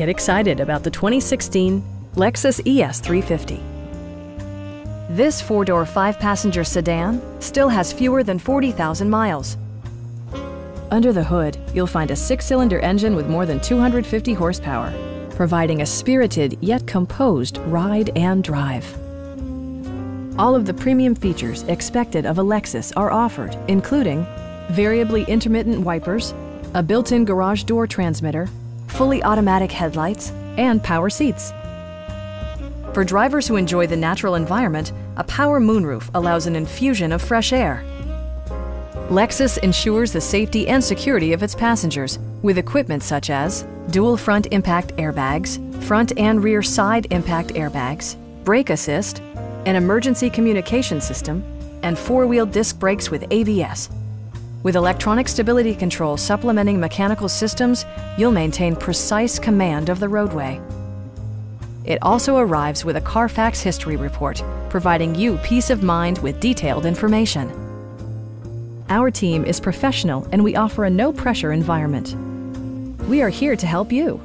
Get excited about the 2016 Lexus ES 350. This four-door, five-passenger sedan still has fewer than 40,000 miles. Under the hood, you'll find a six-cylinder engine with more than 250 horsepower, providing a spirited yet composed ride and drive. All of the premium features expected of a Lexus are offered, including variably intermittent wipers, a built-in garage door transmitter, fully automatic headlights, and power seats. For drivers who enjoy the natural environment, a power moonroof allows an infusion of fresh air. Lexus ensures the safety and security of its passengers with equipment such as dual front impact airbags, front and rear side impact airbags, brake assist, an emergency communication system, and four-wheel disc brakes with ABS. With electronic stability control supplementing mechanical systems, you'll maintain precise command of the roadway. It also arrives with a Carfax history report, providing you peace of mind with detailed information. Our team is professional and we offer a no pressure environment. We are here to help you.